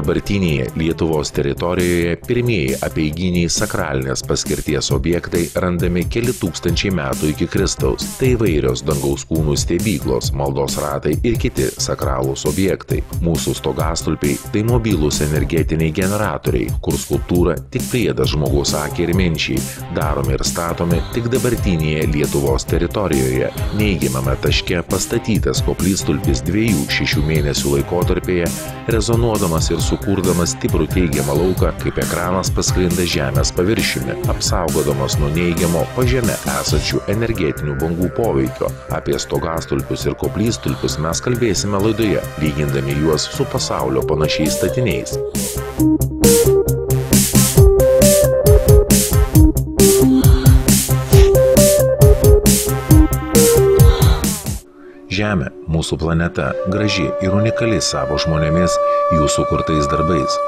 Dabartinėje Lietuvos teritorijoje pirmieji apieiginiai sakralinės paskirties objektai randami keli tūkstančiai metų iki Kristaus. Tai vairios dangaus kūnų stebyklos, maldos ratai ir kiti sakralūs objektai. Mūsų stogastulpiai tai mobilūs energetiniai generatoriai, kur skulptūra tik priedas žmogaus akiai ir minčiai, daromi ir statomi tik dabartinėje Lietuvos teritorijoje. Neigiamame taške pastatytas koplytstulpis dviejų šešių mėnesių laikotarpėje, rezonuodamas ir sukurdamas stiprų teigiamą lauką, kaip ekranas pasklinda Žemės paviršiumi, apsaugodamas nuo neigiamo pažeme esančių energetinių bangų poveikio. Apie stogastulpius ir koplytstulpius mes kalbėsime laidoje, lygindami juos su pasaulio panašiais statiniais. Žemė, mūsų planeta, graži ir unikali savo žmonėmis, jų sukurtais darbais.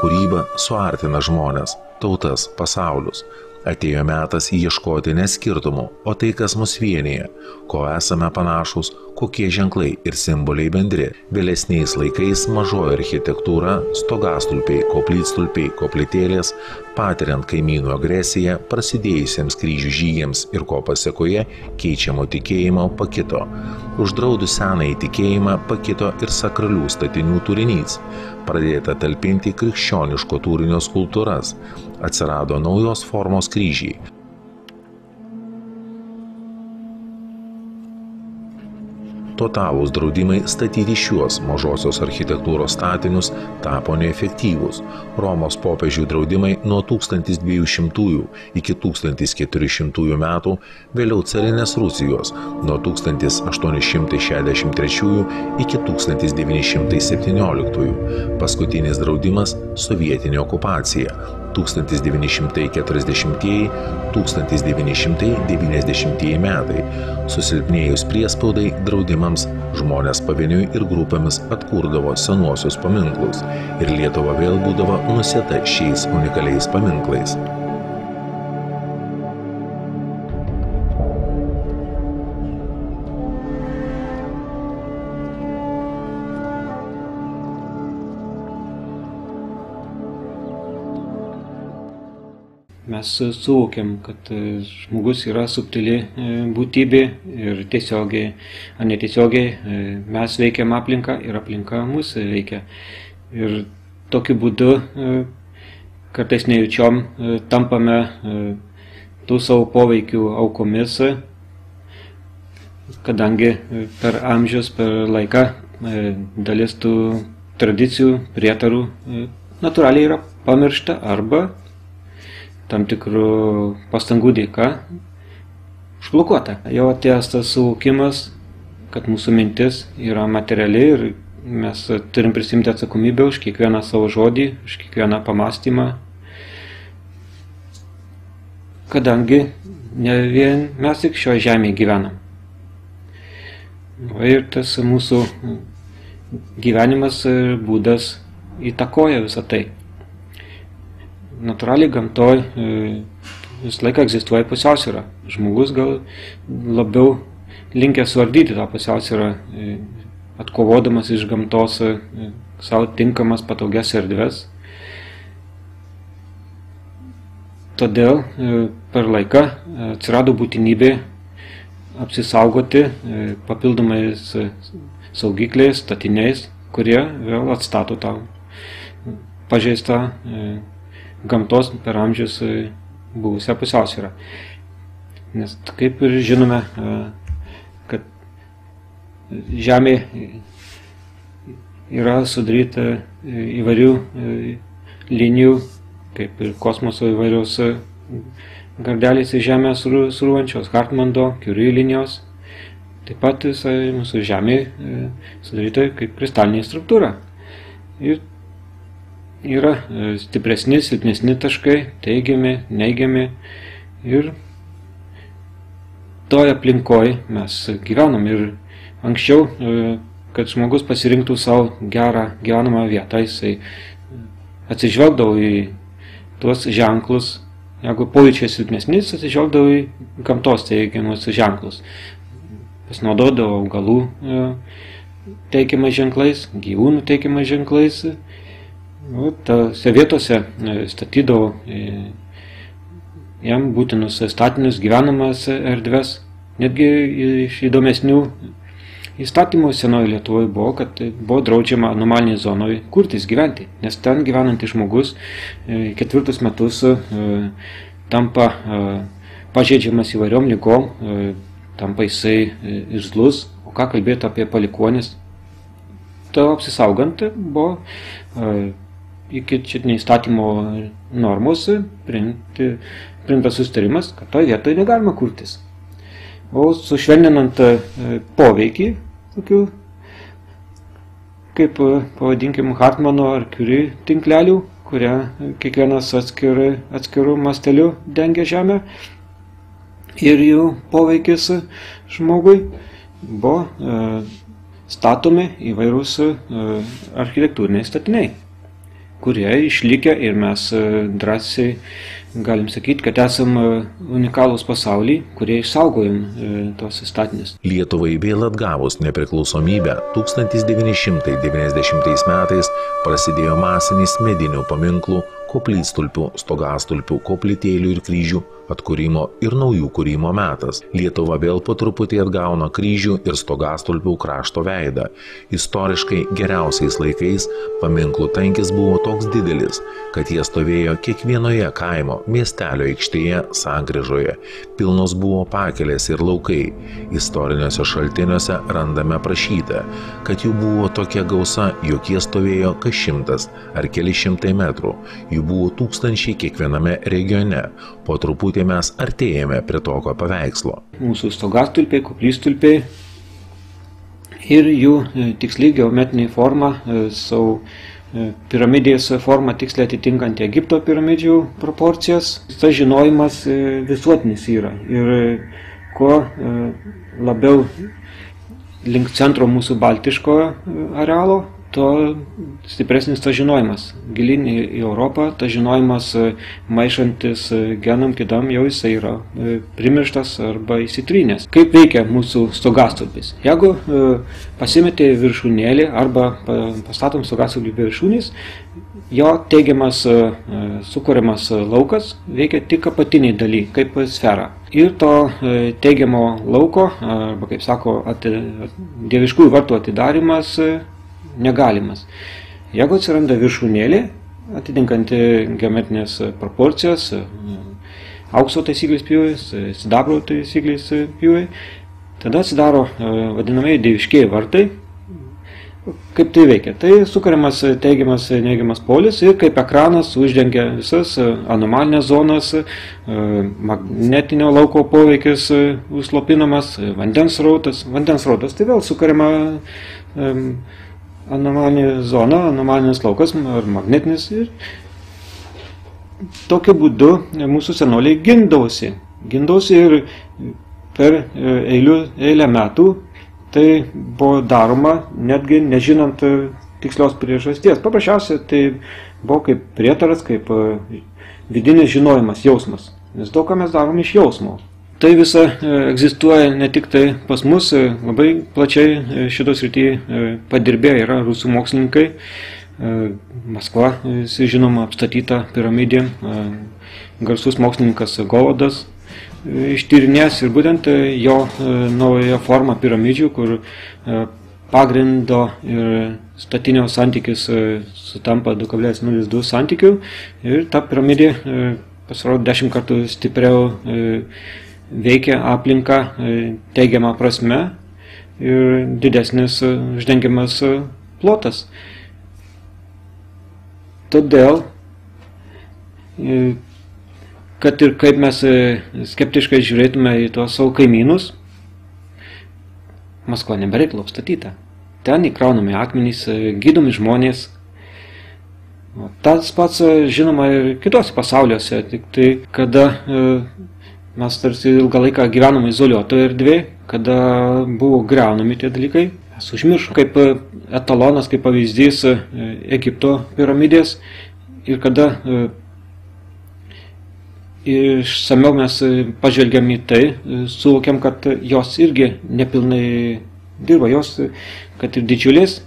Kūryba suartina žmonės, tautas, pasaulius. Atėjo metas ieškoti ne skirtumų, o tai, kas mus vienyje, ko esame panašus, kokie ženklai ir simboliai bendri. Vėlesniais laikais mažoji architektūra, stogastulpiai, koplytstulpiai, koplytėlės, patiriant kaimynų agresiją, prasidėjusiems kryžių žygiams ir ko pasiekoje keičiamo tikėjimo pakito. Uždraudus senąjį tikėjimą pakito ir sakralių statinių turinys. Pradėta talpinti krikščioniško turinio skultūras. Atsirado naujos formos kryžiai. Totalūs draudimai statyti šiuos mažosios architektūros statinius tapo neefektyvūs. Romos popiežių draudimai nuo 1200 iki 1400 metų, vėliau carinės Rusijos nuo 1863 iki 1917. Paskutinis draudimas - sovietinė okupacija 1940-1990 metai. Susilpnėjus priespaudai draudimams žmonės pavieniui ir grupėmis atkurdavo senuosius paminklus ir Lietuva vėl būdavo nusėta šiais unikaliais paminklais. Mes suvokiam, kad žmogus yra subtili būtybė ir tiesiogiai ar netiesiogiai mes veikiam aplinką ir aplinka mus veikia. Ir tokiu būdu kartais nejučiom tampame tų savo poveikių aukomis, kadangi per amžius, per laiką dalis tų tradicijų, prietarų natūraliai yra pamiršta arba tam tikrų pastangų dėka užblokuota. Jau atėjęs tas suvokimas, kad mūsų mintis yra materiali ir mes turim prisimti atsakomybę už kiekvieną savo žodį, už kiekvieną pamastymą. Kadangi ne vien mes tik šioje žemėje gyvenam. Ir tas mūsų gyvenimas ir būdas įtakoja visą tai natūraliai gamtoj visą laiką egzistuoja pusiausvyrą. Žmogus gal labiau linkęs vardyti tą pusiausvyrą, atkovodamas iš gamtos savo tinkamas patogias erdves. Todėl per laiką atsirado būtinybė apsisaugoti papildomais saugikliais, statiniais, kurie vėl atstato tą pažeistą gamtos per amžius buvusią pusiausvyrą. Nes kaip ir žinome, kad Žemė yra sudaryta įvairių linijų, kaip ir kosmoso įvairios gardelės į Žemę surūvančios, Hartmando, Curie linijos. Taip pat visai mūsų Žemė sudaryta kaip kristalinė struktūra. Ir yra stipresni, silpnesni taškai, teigiami, neigiami. Ir toj aplinkoj mes gyvenam. Ir anksčiau, kad žmogus pasirinktų savo gerą gyvenamą vietą, jisai atsižvelgdavo į tuos ženklus, jeigu pojūčiai silpnesni, jis atsižvelgdavo į gamtos teigiamus ženklus. Pasinaudodavo augalų teikiamais ženklais, gyvūnų teikiamais ženklais tose vietose statydavo jam būtinus statinius gyvenamas erdves. Netgi iš įdomesnių įstatymų senoje Lietuvoje buvo, kad buvo draudžiama anomaliniai zonoje kurtis gyventi, nes ten gyvenantis žmogus ketvirtus metus tampa pažeidžiamas įvairiom lygom, tampa jisai irzlus, o ką kalbėti apie palikonis. To apsisaugant buvo iki čitinio įstatymo normos priimti, priimtas sustarimas, kad toje vietoje negalima kurtis. O sušvelninant poveikį tokių, kaip pavadinkim, Hartmano ar Curie tinklelių, kurią kiekvienas atskirų, atskirų mastelių dengia žemę ir jų poveikis žmogui, buvo statomi įvairūs architektūriniai statiniai kurie išlikę ir mes drąsiai galim sakyti, kad esam unikalūs pasaulį, kurie išsaugojom tos įstatinius. Lietuvai vėl atgavus nepriklausomybę 1990 metais prasidėjo masinis medinių paminklų, koplytstulpių, stogastulpių, koplytėlių ir kryžių atkūrimo ir naujų kūrimo metas. Lietuva vėl po truputį atgauna kryžių ir stogastulpių krašto veidą. Istoriškai geriausiais laikais paminklų tankis buvo toks didelis, kad jie stovėjo kiekvienoje kaimo, miestelio aikštėje, sankryžoje. Pilnos buvo pakelės ir laukai. Istoriniuose šaltiniuose randame prašytą, kad jų buvo tokia gausa, jog jie stovėjo kas šimtas ar keli šimtai metrų. Jų buvo tūkstančiai kiekviename regione. Po truputį mes artėjame prie tokio paveikslo. Mūsų stogastulpiai, kuplystulpiai ir jų tiksliai geometrinė forma, savo piramidės forma tiksliai atitinkanti Egipto piramidžių proporcijas. Tas žinojimas visuotinis yra. Ir kuo labiau link centro mūsų baltiško arealo, to stipresnis tas žinojimas. Gilin į Europą, tas žinojimas maišantis genam kitam jau jisai yra primirštas arba įsitrynęs. Kaip veikia mūsų stogastulpis? Jeigu pasimeti viršūnėlį arba pastatom stogastulpį viršūnės, jo teigiamas sukūriamas laukas veikia tik apatiniai daly, kaip sfera. Ir to teigiamo lauko, arba kaip sako, ati, dieviškųjų vartų atidarimas negalimas. Jeigu atsiranda viršūnėlė, atitinkanti geometrinės proporcijas, aukso taisyklės pjūvis, sidabro taisyklės pjūviai, tada atsidaro vadinamai dieviškieji vartai. Kaip tai veikia? Tai sukuriamas teigiamas neigiamas polis ir kaip ekranas uždengia visas anomalinės zonas, magnetinio lauko poveikis užslopinamas, vandens rautas. Vandens rautas tai vėl sukuriama anomalinė zona, anomalinis laukas ar magnetinis ir tokiu būdu mūsų senoliai gindausi. Gindausi ir per eilių, eilę metų tai buvo daroma netgi nežinant tikslios priežasties. Paprasčiausiai tai buvo kaip prietaras, kaip vidinis žinojimas, jausmas. Nes daug ką mes darom iš jausmo. Tai visa egzistuoja ne tik tai pas mus, labai plačiai šitos rytyje padirbė yra rusų mokslininkai. Maskva, žinoma, apstatyta piramidė, garsus mokslininkas Golodas ištyrinės ir būtent jo naują formą piramidžių, kur pagrindo ir statinio santykis sutampa 2,02 santykių ir ta piramidė pasirodo dešimt kartų stipriau veikia aplinką teigiamą prasme ir didesnis uždengiamas plotas. Todėl, kad ir kaip mes skeptiškai žiūrėtume į tuos savo kaimynus, Maskva nebereiklau apstatyta. Ten įkraunami akmenys, gydomi žmonės. Tas pats žinoma ir kitose pasauliuose, tik tai kada mes tarsi ilgą laiką gyvenom izoliuotoje erdvėje, kada buvo greunami tie dalykai. Mes užmiršom kaip etalonas, kaip pavyzdys Egipto piramidės ir kada išsameu mes pažvelgiam į tai, suvokiam, kad jos irgi nepilnai dirba, jos, kad ir didžiulės,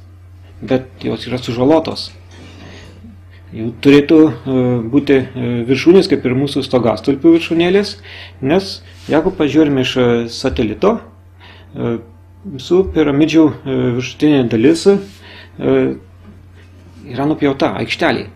bet jos yra sužalotos. Jau turėtų būti viršūnės kaip ir mūsų stogastulpių viršūnėlės, nes jeigu pažiūrime iš satelito, visų piramidžių viršutinė dalis yra nupjauta aikšteliai.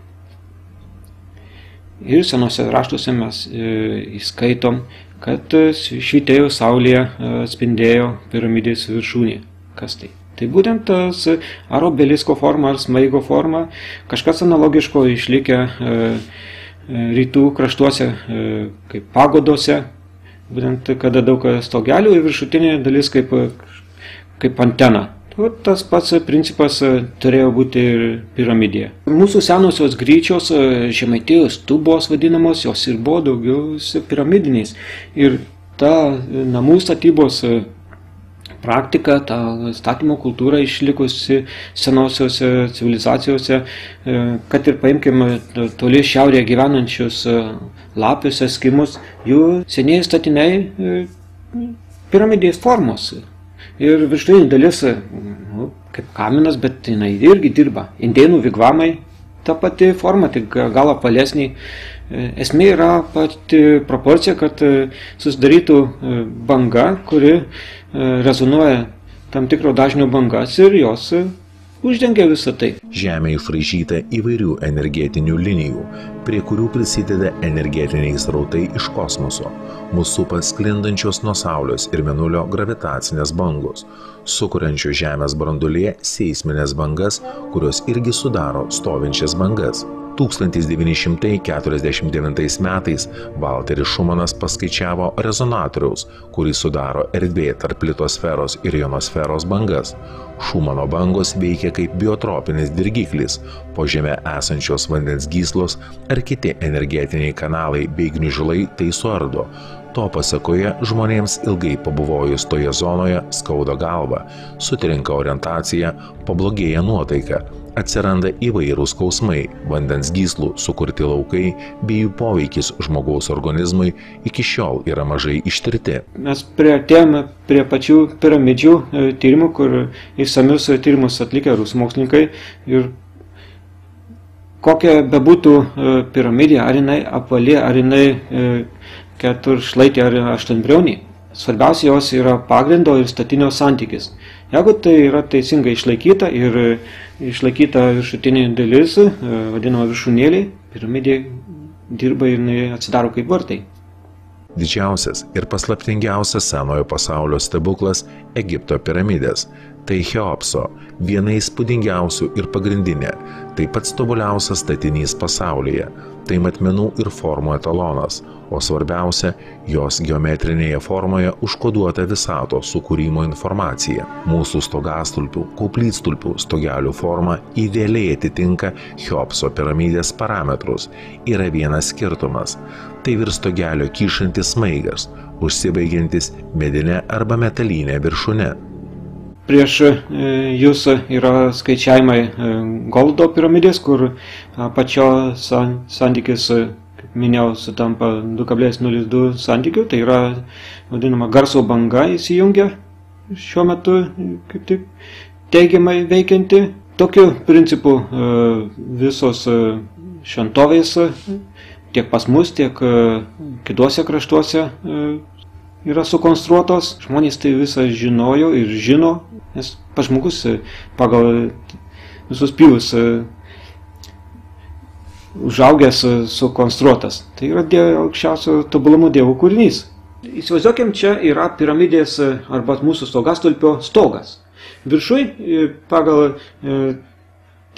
Ir senose raštuose mes įskaitom, kad švitėjo saulėje atspindėjo piramidės viršūnė. Kas tai? Tai būtent tas ar obelisko forma, ar smaigo forma, kažkas analogiško išlikę e, e, rytų kraštuose, e, kaip pagodose, būtent kada daug stogelių ir viršutinė dalis kaip, kaip antena. Tai tas pats principas turėjo būti ir piramidėje. Mūsų senosios gryčios, žemaitėjos tubos vadinamos, jos ir buvo daugiau piramidiniais. Ir ta namų statybos praktika, ta statymo kultūra išlikusi senosiuose civilizacijose, e, kad ir paimkime toli šiaurėje gyvenančius e, lapius, eskimus, jų senieji statiniai e, piramidės formos. Ir viršutinė dalis, nu, kaip kaminas, bet jinai irgi dirba. Indėnų vigvamai ta pati forma, tik gal apvalesnė. Esmė yra pati proporcija, kad susidarytų banga, kuri E, rezonuoja tam tikro dažnio bangas ir jos e, uždengia visą tai. Žemė įfražyta įvairių energetinių linijų, prie kurių prisideda energetiniai srautai iš kosmoso. Mūsų supa sklindančios nuo Saulės ir Menulio gravitacinės bangos, sukuriančios Žemės brandulėje seisminės bangas, kurios irgi sudaro stovinčias bangas. 1949 metais Valteris Šumanas paskaičiavo rezonatoriaus, kurį sudaro erdvė tarp litosferos ir ionosferos bangas. Šumano bangos veikia kaip biotropinis dirgiklis, po žemė esančios vandens gyslos ar kiti energetiniai kanalai bei gniužulai tai suardo. To pasakoje žmonėms ilgai pabuvojus toje zonoje skauda galva, sutrinka orientacija, pablogėja nuotaika, atsiranda įvairūs skausmai, vandens gyslų sukurti laukai bei jų poveikis žmogaus organizmui iki šiol yra mažai ištirti. Mes prieartėjome prie pačių piramidžių e, tyrimų, kur įsamius tyrimus atlikę rusų mokslininkai ir kokia bebūtų e, piramidė, ar jinai apvali, ar jinai e, keturšlaitė ar aštuonbriaunė, svarbiausia jos yra pagrindo ir statinio santykis. Jeigu tai yra teisingai išlaikyta ir išlaikyta viršutinė dalis, e, vadinama viršūnėlė, piramidė dirba ir atsidaro kaip vartai. Didžiausias ir paslaptingiausias senojo pasaulio stebuklas - Egipto piramidės. Tai Cheopso, viena įspūdingiausių ir pagrindinė, taip pat tobuliausias statinys pasaulyje. Tai matmenų ir formų etalonas, o svarbiausia, jos geometrinėje formoje užkoduota visato sukūrimo informacija. Mūsų stogastulpių, koplytstulpių stogelių forma idealiai atitinka Cheopso piramidės parametrus. Yra vienas skirtumas - tai virš stogelio kyšantis smaigas, užsibaigiantis medinė arba metalinė viršūne. Prieš e, jūs yra skaičiavimai e, Goldo piramidės, kur pačio santykis minėjau, sutampa 2,02 santykių, tai yra vadinama garso banga įsijungia šiuo metu kaip tik teigiamai veikianti. Tokiu principu e, visos e, šventovės tiek pas mus, tiek e, kituose kraštuose yra sukonstruotos. Žmonės tai visą žinojo ir žino, nes pas žmogus pagal visus pjūvius užaugęs, e, sukonstruotas. Tai yra dievo, aukščiausio tobulumo dievo kūrinys. Įsivaizduokim, čia yra piramidės e, arba mūsų stogastulpio stogas. Viršui e, pagal e,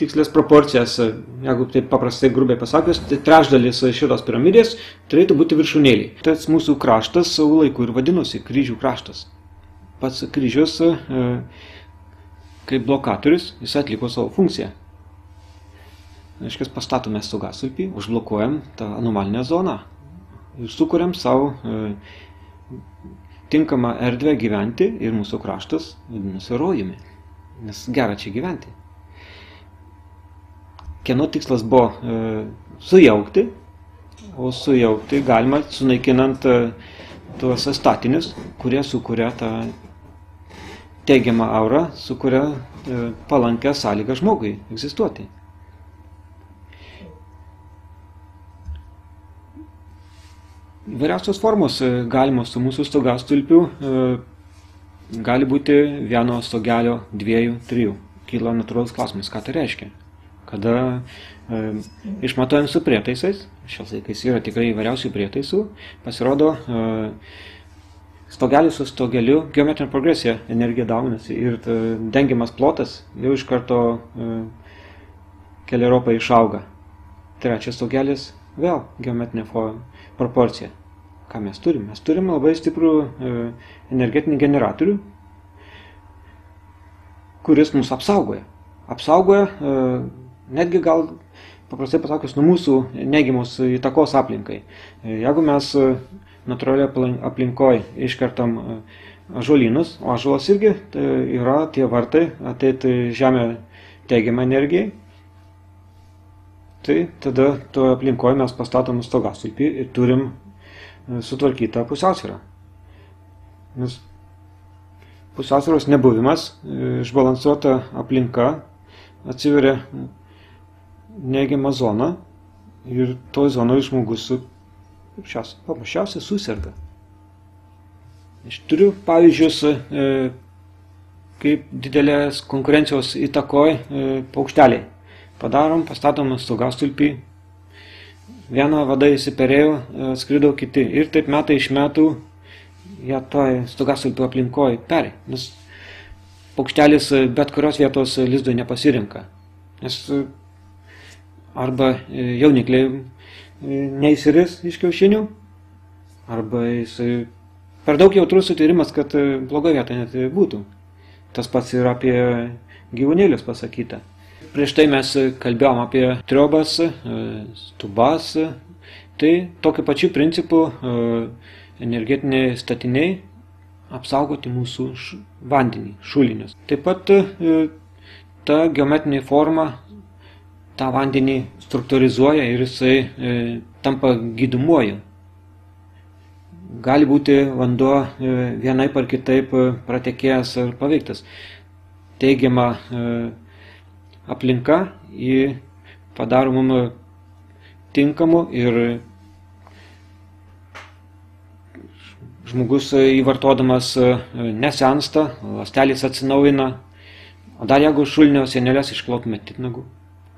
tikslės proporcijas, jeigu taip paprastai grubiai pasakius, tai trečdalis šitos piramidės turėtų būti viršūnėliai. Tas mūsų kraštas savo laiku ir vadinosi kryžių kraštas. Pats kryžius e, kaip blokatorius, jis atliko savo funkciją reiškia, pastatome stogastulpį, užblokuojam tą anomalinę zoną ir sukuriam savo e, tinkamą erdvę gyventi ir mūsų kraštas vadinasi rojumi, nes gera čia gyventi. Kieno tikslas buvo e, sujaukti, o sujaukti galima sunaikinant e, tuos statinius, kurie sukuria tą teigiamą aurą sukuria e, palankę sąlygą žmogui egzistuoti. Įvairiausios formos e, galimos su mūsų stogastulpių e, gali būti vieno stogelio, dviejų, trijų. Kyla natūralus klausimas, ką tai reiškia. Kada e, išmatuojam su prietaisais, šios laikais yra tikrai įvairiausių prietaisų, pasirodo e, stogelis su stogeliu geometrinė progresija energija dauginasi ir e, dengiamas plotas jau iš karto e, keliaropai išauga. Trečias stogelis vėl geometrinė proporcija. Ką mes turim? Mes turim labai stiprų e, energetinį generatorių, kuris mus apsaugoja. Apsaugoja netgi gal, paprastai pasakius, nuo mūsų neigiamos įtakos aplinkai. Jeigu mes natūraliai aplinkoje iškertam ažuolynus, o ažuolas irgi tai yra tie vartai ateiti žemę teigiamą energijai, tai tada toje aplinkoje mes pastatom stogasulpį ir turim sutvarkytą pusiausvyrą. Nes pusiausvyros nebuvimas, išbalansuota aplinka atsiveria neigiamą zoną ir toj zonoje žmogus paprasčiausiai susirga. Aš turiu pavyzdžius, kaip didelės konkurencijos įtakoj paukšteliai. Padarom, pastatom stogastulpį, Vieną vadą įsiperėjo, e, skrido kiti. Ir taip metai iš metų jie toj stogasulpių aplinkoje peri. Nes paukštelis e, bet kurios vietos lizdui nepasirinka. Nes e, arba jaunikliai neįsiris iš kiaušinių, arba jis per daug jautrus sutyrimas, kad bloga vieta net būtų. Tas pats ir apie gyvūnėlius pasakyta. Prieš tai mes kalbėjom apie triobas, e, stubas. Tai tokiu pačiu principu e, energetiniai statiniai apsaugoti mūsų vandenį, šulinius. Taip pat e, ta geometrinė forma tą vandenį struktūrizuoja ir jisai tampa gydomuoju. Gali būti vanduo vienaip ar kitaip pratekėjęs ar paveiktas. Teigiama aplinka jį padaro mum tinkamu ir žmogus įvartodamas nesensta, lastelės atsinaujina. O dar jeigu šulinio sienelės išklotume titnagų,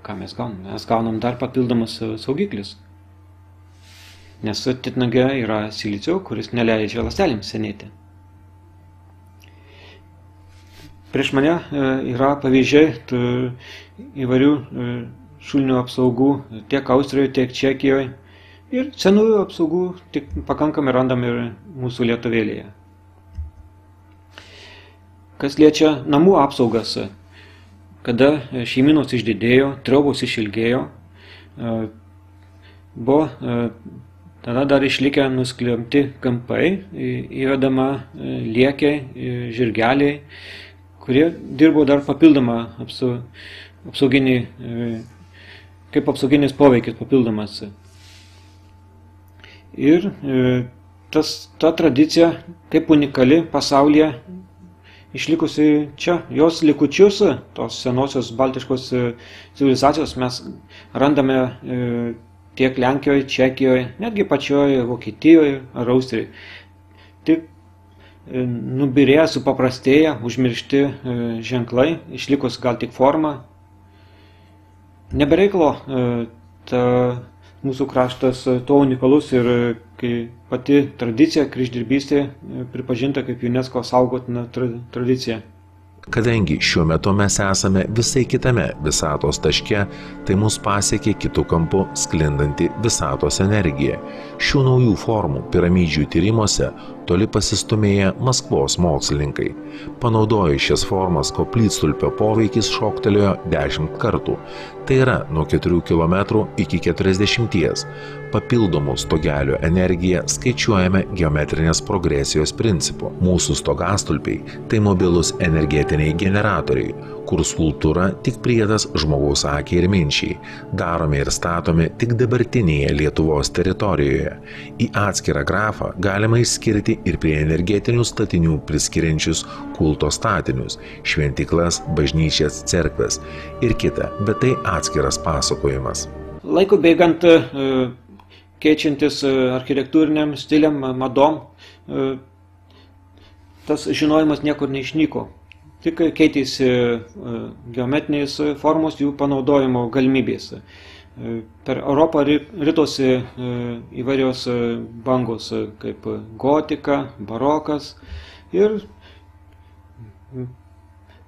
ką mes gaunam? Mes gaunam dar papildomas saugiklis. Nes titnagė yra silicio, kuris neleidžia lastelėms senėti. Prieš mane e, yra pavyzdžiai įvairių e, šulinių apsaugų tiek Austrijoje, tiek Čekijoje. Ir senųjų apsaugų tik pakankamai randam ir mūsų lietuvėlėje. Kas liečia namų apsaugas, kada šeiminos išdidėjo, triobos išilgėjo, e, buvo tada dar išlikę nuskliamti kampai, įvedama liekiai, žirgeliai, kurie dirbo dar papildomą apsu, apsauginį, e, kaip apsauginis poveikis papildomas. Ir e, tas, ta tradicija kaip unikali pasaulyje išlikusi čia, jos likučius, tos senosios baltiškos e, civilizacijos mes randame tiek Lenkijoje, Čekijoje, netgi pačioje Vokietijoje ar Austrijoje. Tik E, nubirėję, supaprastėję, užmiršti e, ženklai, išlikus gal tik forma. Nebereiklo e, ta mūsų kraštas to unikalus ir kai pati tradicija, kryždirbystė pripažinta kaip UNESCO saugotina tradicija. Kadangi šiuo metu mes esame visai kitame visatos taške, tai mus pasiekia kitų kampų sklindanti visatos energija. Šių naujų formų piramidžių tyrimuose toli pasistumėję Maskvos mokslininkai. Panaudoję šias formas koplytstulpio poveikis šoktelėjo 10 kartų, tai yra nuo 4 km iki 40. Papildomų stogelio energiją skaičiuojame geometrinės progresijos principu. Mūsų stogastulpiai tai mobilus energetiniai generatoriai, kur skulptūra tik priedas žmogaus akiai ir minčiai, daromi ir statomi tik dabartinėje Lietuvos teritorijoje. Į atskirą grafą galima išskirti ir prie energetinių statinių priskiriančius kulto statinius - šventiklas, bažnyčias, cerkves ir kita, bet tai atskiras pasakojimas. Laiko bėgant e, keičiantis architektūriniam stiliam, madom, tas žinojimas niekur neišnyko. Tik keitėsi geometrinės formos jų panaudojimo galimybės. Per Europą rytosi įvairios bangos kaip gotika, barokas ir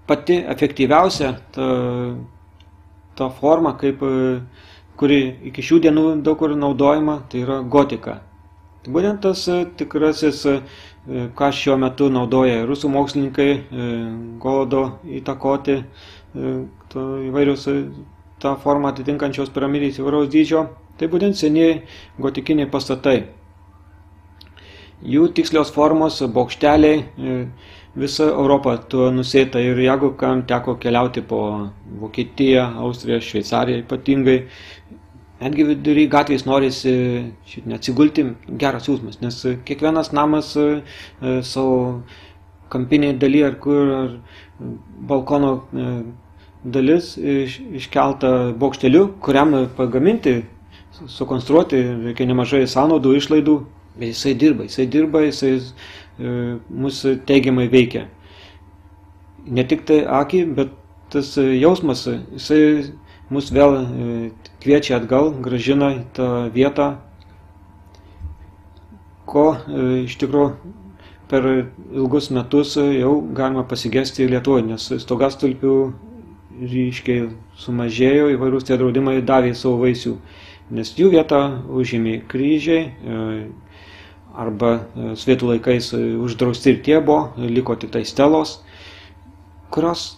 pati efektyviausia ta, ta forma, kaip, kuri iki šių dienų daug kur naudojama, tai yra gotika. Būtent tas tikrasis, ką šiuo metu naudoja rusų mokslininkai, Golodo įtakoti, įvairius tą formą atitinkančios piramidės įvairaus dydžio, tai būtent senieji gotikiniai pastatai. Jų tikslios formos, bokšteliai, visa Europa tuo nusėta ir jeigu kam teko keliauti po Vokietiją, Austriją, Šveicariją ypatingai, netgi vidury gatvės norisi šit neatsigulti, geras jausmas, nes kiekvienas namas e, savo kampinėje daly ar kur ar balkono e, dalis iš, iškelta bokšteliu, kuriam pagaminti, sukonstruoti reikia nemažai sąnaudų, išlaidų, bet jisai dirba, jisai dirba, jisai E, mūsų teigiamai veikia. Ne tik tai akį, bet tas jausmas, jisai mus vėl e, kviečia atgal, gražina į tą vietą, ko e, iš tikrųjų per ilgus metus jau galima pasigesti Lietuvoje, nes stogastulpių ryškiai sumažėjo, įvairūs tie draudimai davė savo vaisių, nes jų vietą užėmė kryžiai, arba e, svietų laikais uždrausti ir tie buvo, liko tik tai stelos, kurios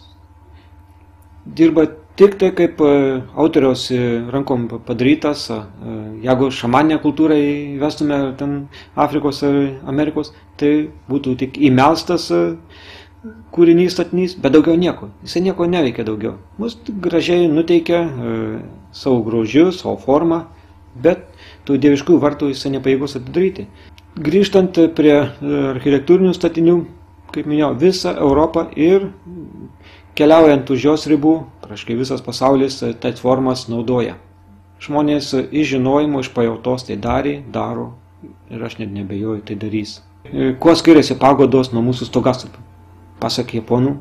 dirba tik tai kaip e, autoriaus rankom padarytas, jeigu šamanę kultūrą įvestume ten Afrikos ar Amerikos, tai būtų tik įmelstas kūrinys statinys, bet daugiau nieko. Jisai nieko neveikia daugiau. Mus gražiai nuteikia savo grožiu, savo formą, bet tų dieviškųjų vartų jisai nepajėgus atidaryti. Grįžtant prie e, architektūrinių statinių, kaip minėjau, visą Europą ir keliaujant už jos ribų, praškai visas pasaulis e, tas formas naudoja. Žmonės iš žinojimo, iš pajautos tai darė, daro ir aš net nebejoju, tai darys. E, kuo skiriasi pagodos nuo mūsų stogastupių? Pasak japonų,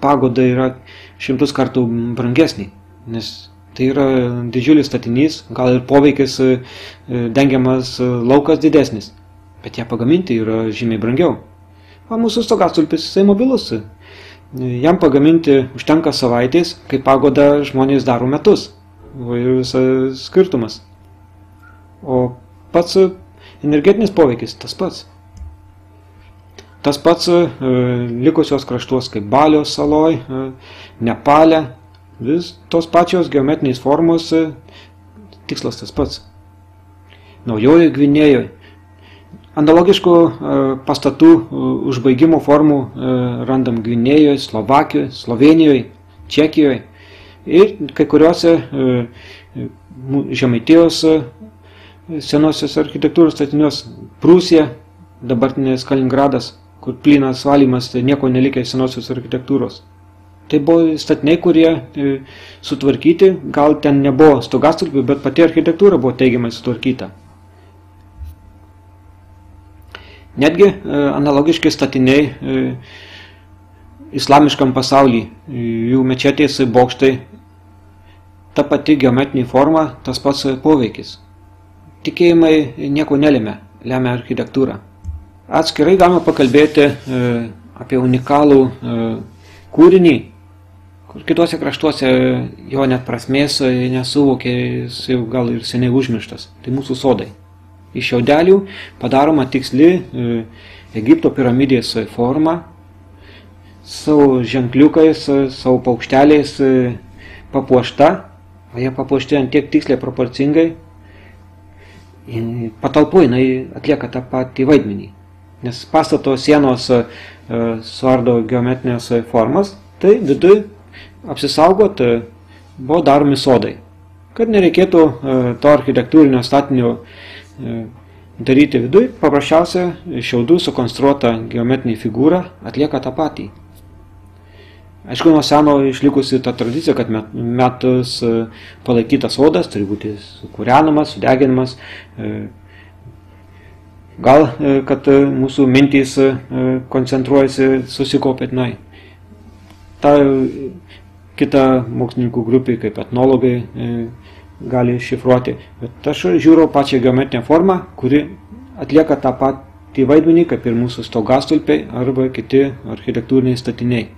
pagoda yra šimtus kartų brangesnė, nes Tai yra didžiulis statinys, gal ir poveikis e, e, dengiamas e, laukas didesnis, bet ją pagaminti yra žymiai brangiau. O mūsų stogastulpis jisai mobilus. Jam pagaminti užtenka savaitės, kai pagoda žmonės daro metus. Visas skirtumas. O pats energetinis poveikis tas pats. Tas pats e, likusios kraštuos kaip Balios saloj, e, Nepale, Vis tos pačios geometrinės formos e, tikslas tas pats. Naujojo Gvinėjoje. Analogiškų e, pastatų e, užbaigimo formų randam Gvinėjoje, Slovakijoje, Slovenijoje, Čekijoje ir kai kuriuose Žemaitijos senosios architektūros statinios Prūsija, dabartinės Kaliningradas, kur plynas valymas, tai nieko nelikė senosios architektūros. Tai buvo statiniai, kurie e, sutvarkyti, gal ten nebuvo stogastulpių, bet pati architektūra buvo teigiamai sutvarkyta. Netgi e, analogiški statiniai e, islamiškam pasaulyje, jų mečetės bokštai, ta pati geometrinė forma, tas pats poveikis. Tikėjimai nieko nelėmė, lemia architektūrą. Atskirai galima pakalbėti apie unikalų kūrinį, kur kitose kraštuose jo net prasmės nesuvokė, jis jau gal ir seniai užmirštas. Tai mūsų sodai. Iš jaudelių padaroma tiksli e, Egipto piramidės forma, savo ženkliukais, savo paukšteliais e, papuošta, o jie papuošti ant tiek tiksliai proporcingai, patalpo jinai atlieka tą patį vaidmenį. Nes pastato sienos e, suardo geometrinės formas, tai viduje apsisaugoti buvo daromi sodai. Kad nereikėtų e, to architektūrinio statinio e, daryti vidui, paprasčiausia šiaudų sukonstruota geometrinė figūra atlieka tą patį. Aišku, nuo seno išlikusi ta tradicija, kad metus palaikytas odas turi būti sukūrenamas, sudeginamas. Gal, kad mūsų mintys koncentruojasi, susikaupė tenai. Ta kita mokslininkų grupė, kaip etnologai, gali šifruoti. Bet aš žiūriu pačią geometrinę formą, kuri atlieka tą patį vaidmenį, kaip ir mūsų stogastulpiai arba kiti architektūriniai statiniai.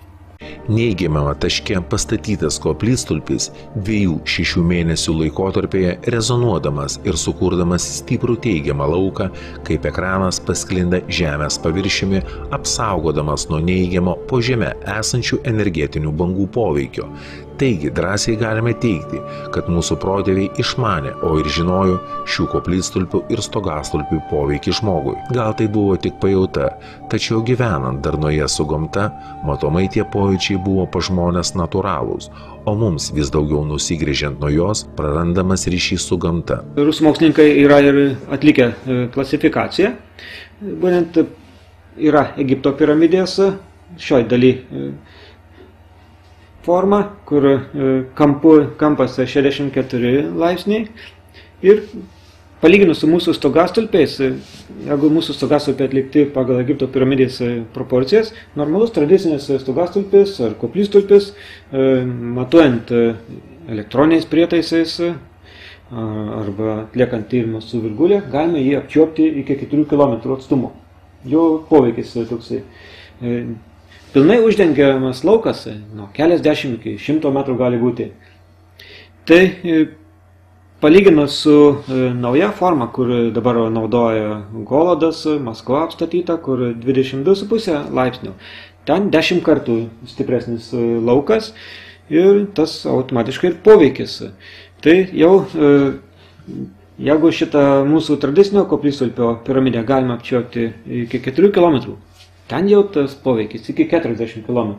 Neigiamame taške pastatytas koplytstulpis dviejų šešių mėnesių laikotarpėje rezonuodamas ir sukurdamas stiprų teigiamą lauką, kaip ekranas pasklinda žemės paviršiumi, apsaugodamas nuo neigiamo po žemę esančių energetinių bangų poveikio. Taigi drąsiai galime teikti, kad mūsų protėviai išmanė, o ir žinojo šių koplytstulpių ir stogastulpių poveikį žmogui. Gal tai buvo tik pajauta, tačiau gyvenant darnoje su gamta, matomai tie pojūčiai buvo pa žmonės natūralūs, o mums vis daugiau nusigrėžiant nuo jos, prarandamas ryšys su gamta. Rusų mokslininkai yra ir atlikę e, klasifikaciją. Būtent yra Egipto piramidės šioj daly forma, kur e, kampu, kampas 64 laipsniai ir palyginus su mūsų stogastulpiais, e, jeigu mūsų stogastulpiai atlikti pagal Egipto piramidės e, proporcijas, normalus tradicinis stogastulpis ar koplystulpis, matuojant elektroniniais prietaisais arba atliekant tyrimus su virgulė, galime jį apčiopti iki 4 km atstumo. Jo poveikis toksai pilnai uždengiamas laukas, nuo keliasdešimt iki šimto metrų gali būti. Tai e, palyginus su e, nauja forma, kur dabar naudoja Golodas, Maskva apstatyta, kur 22,5 laipsnių, ten 10 kartų stipresnis e, laukas ir tas automatiškai ir poveikis. Tai jau jeigu šitą mūsų tradicinio koplytstulpio piramidę galima apčiuopti iki 4 km, Ten jau tas poveikis iki 40 km.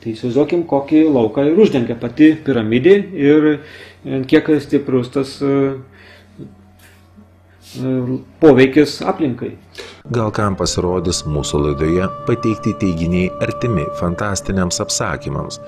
Tai įsivaizduokim, kokį lauką ir uždengia pati piramidė ir kiek stiprus tas e, e, poveikis aplinkai. Gal kam pasirodys mūsų laidoje pateikti teiginiai artimi fantastiniams apsakymams,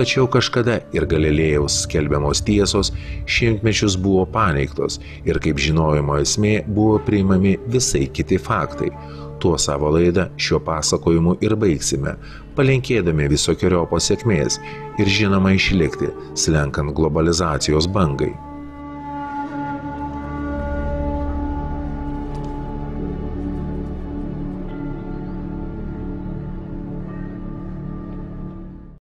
tačiau kažkada ir Galilėjaus skelbiamos tiesos šimtmečius buvo paneigtos ir kaip žinojimo esmė buvo priimami visai kiti faktai Tuo savo laidą šiuo pasakojimu ir baigsime, palinkėdami visokiojo pasiekmės ir žinoma išlikti, slenkant globalizacijos bangai.